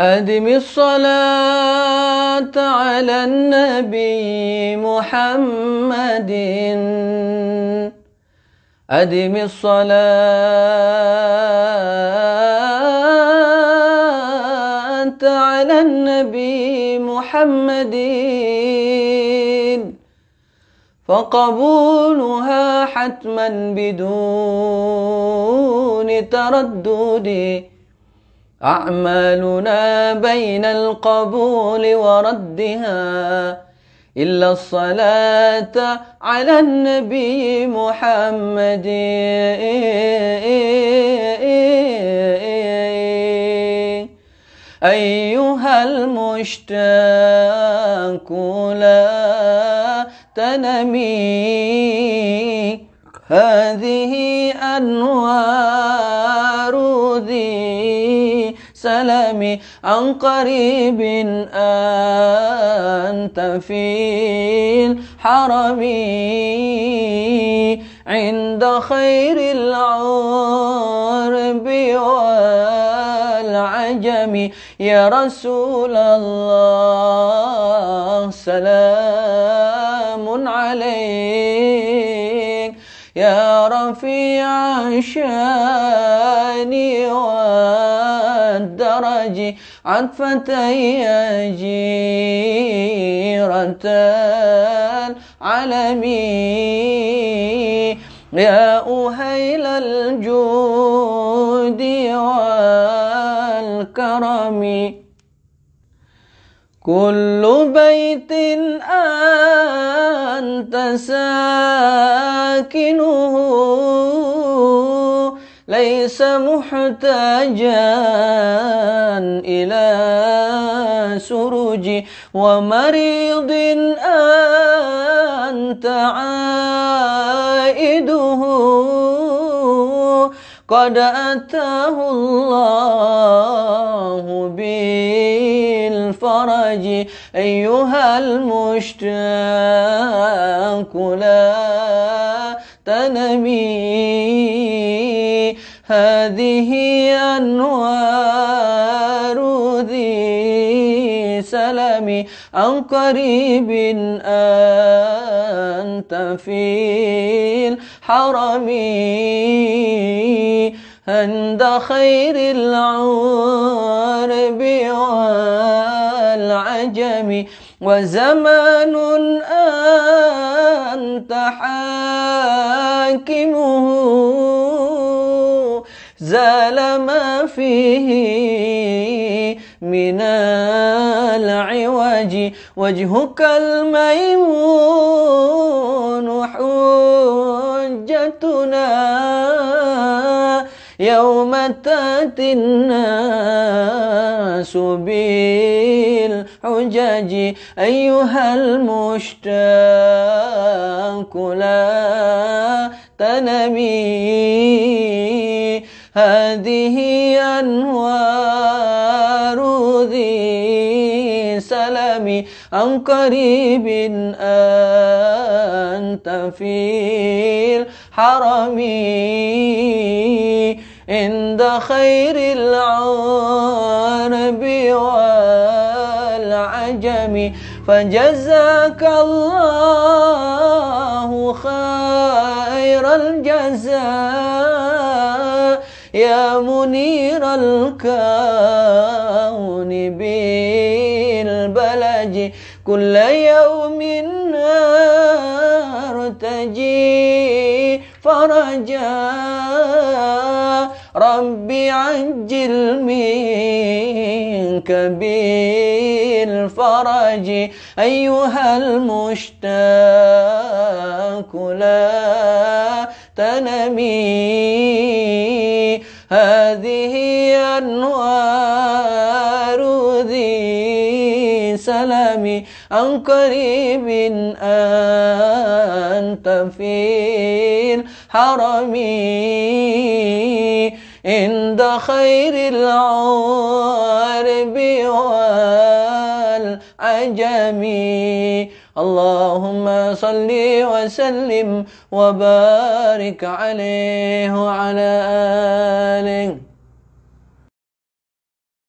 أدم الصلاة على النبي محمد. أدم الصلاة على النبي محمد. فقبولها حتما بدون تردد. أعمالنا بين القبول وردها إلا الصلاة على النبي محمد. أيها المشتاق لا تنمي هذه أنوار ذي سلام عن قريب أنت في الحرم. عند خير العرب والعجم. يا رسول الله سلام عليك. يا رفيع الشأن والدرج عطفتي جيرة العالمين يا أهيل الجود والكرم. كل بيت أنت ساكنه. ليس محتاجا إلى سرج ومريض أنت عائده. قد أتاه الله بالفرج. أيها المشتاق لا تنمي هذه أنوار ذي سلام عن قريب أنت في الحرم عند خير العرب والعجم وزمان أنت حاكمه زال ما فيه من العوج وجهك الميمون حجتنا يوم تأتي الناس بالحجج. أيها المشتاق لا تنمي. هذه أنوار ذي سلام عن قريب أنت في الحرم. عند خير العرب والعجم. فجزاك الله خير الجزاء يا منير الكون بالبلج كل يوم نرتجي فرجا. ربي عجل منك بالفرج. أيها المشتاق لا تنمي. هذه أنوار ذي سلام عن قريب أنت في الحرم. عند خير العرب والعجم. اللهم صل وسلم وبارك عليه وعلى آله.